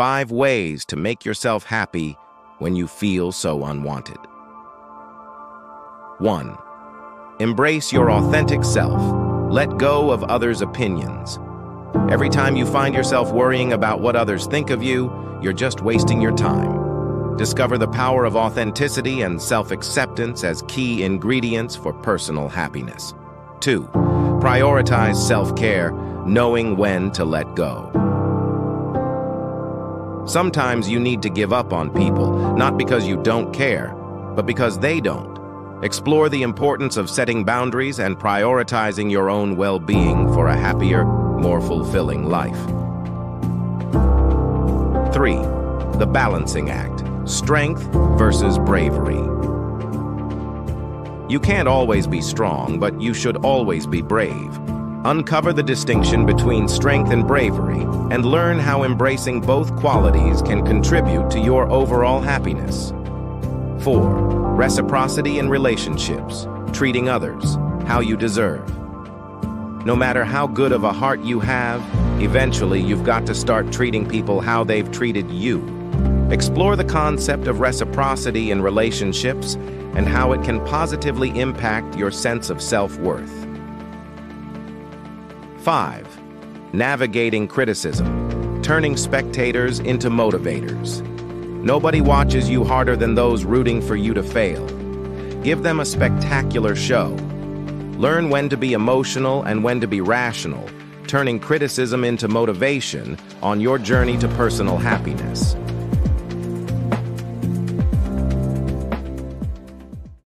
Five ways to make yourself happy when you feel so unwanted. 1. Embrace your authentic self. Let go of others' opinions. Every time you find yourself worrying about what others think of you, you're just wasting your time. Discover the power of authenticity and self-acceptance as key ingredients for personal happiness. 2. Prioritize self-care, knowing when to let go. Sometimes you need to give up on people, not because you don't care, but because they don't. Explore the importance of setting boundaries and prioritizing your own well-being for a happier, more fulfilling life. 3. The Balancing Act Strength versus Bravery. You can't always be strong, but you should always be brave. Uncover the distinction between strength and bravery and learn how embracing both qualities can contribute to your overall happiness. 4. Reciprocity in relationships, treating others how you deserve. No matter how good of a heart you have, eventually you've got to start treating people how they've treated you. Explore the concept of reciprocity in relationships and how it can positively impact your sense of self-worth. 5. Navigating criticism, turning spectators into motivators. Nobody watches you harder than those rooting for you to fail. Give them a spectacular show. Learn when to be emotional and when to be rational, turning criticism into motivation on your journey to personal happiness.